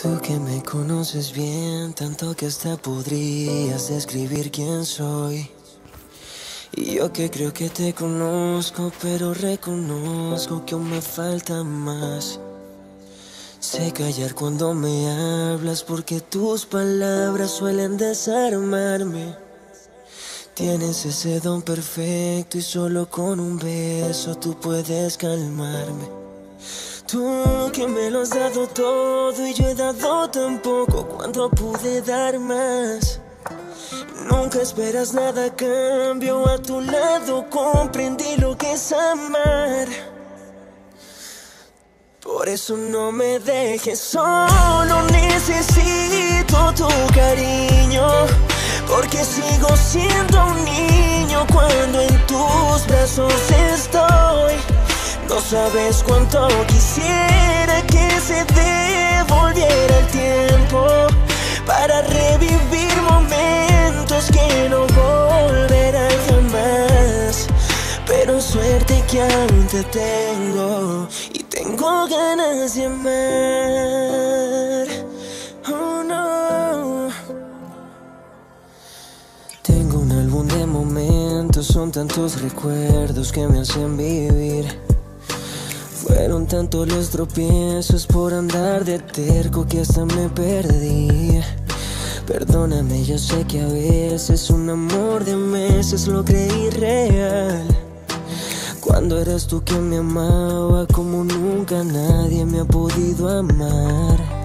Tú que me conoces bien, tanto que hasta podrías describir quién soy. Y yo que creo que te conozco, pero reconozco que aún me falta más. Sé callar cuando me hablas porque tus palabras suelen desarmarme. Tienes ese don perfecto y solo con un beso tú puedes calmarme. Tú que me lo has dado todo y yo he dado tan poco cuando pude dar más. Nunca esperas nada a cambio, a tu lado comprendí lo que es amar. Por eso no me dejes solo, necesito tu cariño. Porque sigo siendo un niño cuando en tus brazos estoy. No sabes cuánto quisiera que se devolviera el tiempo para revivir momentos que no volverán jamás. Pero suerte que aún te tengo y tengo ganas de amar. Oh no. Tengo un álbum de momentos, son tantos recuerdos que me hacen vivir. Fueron tantos los tropiezos por andar de terco que hasta me perdí. Perdóname, yo sé que a veces un amor de meses lo creí real. Cuando eras tú quien me amaba como nunca nadie me ha podido amar.